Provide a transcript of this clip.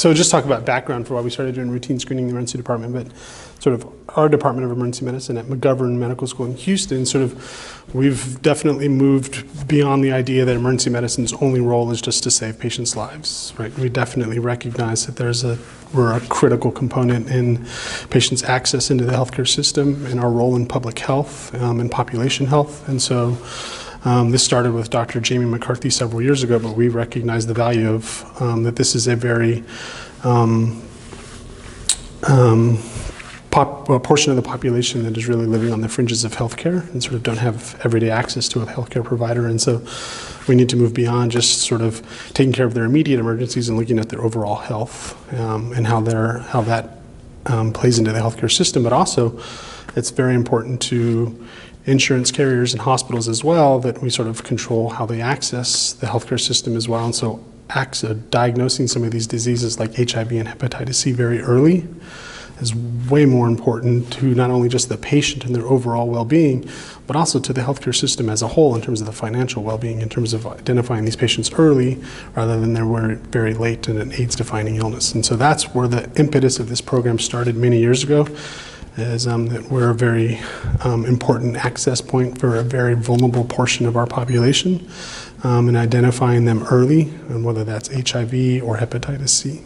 So just talk about background for why we started doing routine screening in the emergency department, but sort of our Department of Emergency Medicine at McGovern Medical School in Houston, sort of, we've definitely moved beyond the idea that emergency medicine's only role is just to save patients' lives, right? We definitely recognize that there's a, we're a critical component in patients' access into the healthcare system and our role in public health um, and population health. And so um, this started with Dr. Jamie McCarthy several years ago, but we recognize the value of um, that this is a very um, um, pop, a portion of the population that is really living on the fringes of healthcare and sort of don't have everyday access to a healthcare provider. And so we need to move beyond just sort of taking care of their immediate emergencies and looking at their overall health um, and how, they're, how that um, plays into the healthcare system. But also, it's very important to insurance carriers and hospitals as well that we sort of control how they access the healthcare system as well. And so, diagnosing some of these diseases like HIV and hepatitis C very early is way more important to not only just the patient and their overall well-being, but also to the healthcare system as a whole in terms of the financial well-being, in terms of identifying these patients early rather than they were very late in an AIDS-defining illness. And so that's where the impetus of this program started many years ago is um, that we're a very um, important access point for a very vulnerable portion of our population um, and identifying them early, and whether that's HIV or hepatitis C.